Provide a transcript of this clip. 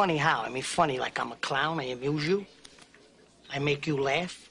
funny how? I mean, funny like I'm a clown. I amuse you. I make you laugh.